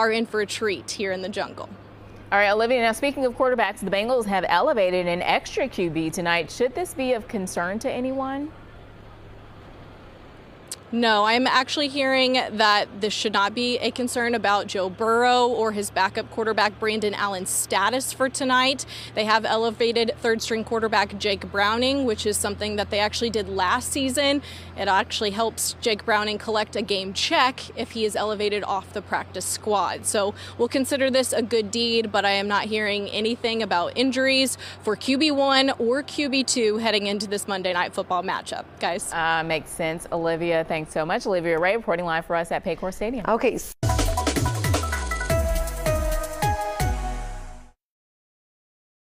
are in for a treat here in the jungle. All right, Olivia, now speaking of quarterbacks, the Bengals have elevated an extra QB tonight. Should this be of concern to anyone? No, I'm actually hearing that this should not be a concern about Joe Burrow or his backup quarterback Brandon Allen's status for tonight. They have elevated third string quarterback Jake Browning, which is something that they actually did last season. It actually helps Jake Browning collect a game check if he is elevated off the practice squad. So we'll consider this a good deed, but I am not hearing anything about injuries for QB1 or QB2 heading into this Monday Night Football matchup. Guys. Uh, makes sense. Olivia, thanks so much. Olivia Ray reporting live for us at Paycor Stadium. Okay.